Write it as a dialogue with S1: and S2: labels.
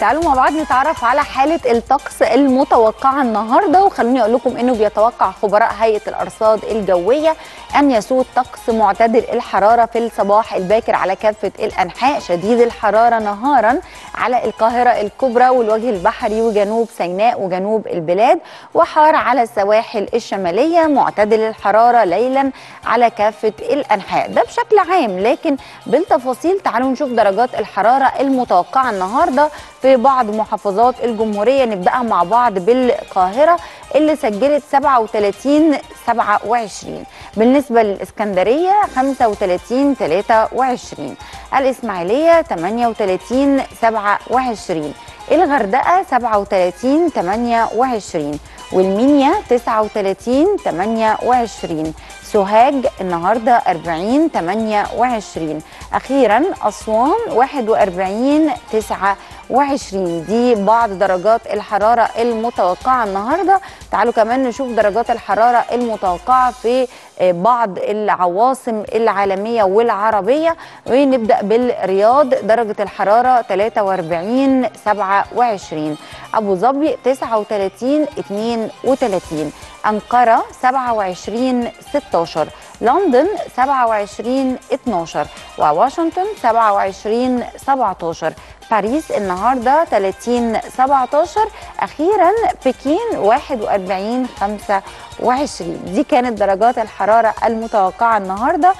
S1: تعالوا مع بعض نتعرف على حالة الطقس المتوقعة النهاردة وخلوني أقول لكم إنه بيتوقع خبراء هيئة الأرصاد الجوية أن يسود طقس معتدل الحرارة في الصباح الباكر على كافة الأنحاء شديد الحرارة نهارا على القاهرة الكبرى والوجه البحري وجنوب سيناء وجنوب البلاد وحار على السواحل الشمالية معتدل الحرارة ليلا على كافة الأنحاء. ده بشكل عام لكن بالتفاصيل تعالوا نشوف درجات الحرارة المتوقعة النهاردة في بعض محافظات الجمهورية. نبدأها مع بعض بالقاهرة اللي سجلت 37 27 بالنسبة للإسكندرية 35 23 الإسماعيلية 38 27 الغردقة 37 28 والمنيا 39 28 سوهاج النهارده 40 28 أخيرا أسوان 41 29 دي بعض درجات الحرارة المتوقعة النهارده. تعالوا كمان نشوف درجات الحرارة المتوقعة في بعض العواصم العالمية والعربية. ونبدأ بالرياض درجة الحرارة 43 27 أبو ظبي 39 32 أنقرة 27 16 لندن 27 12 وواشنطن 27 17 باريس النهارده 30 17 أخيرا بكين 41 25 دي كانت درجات الحرارة المتوقعة النهارده.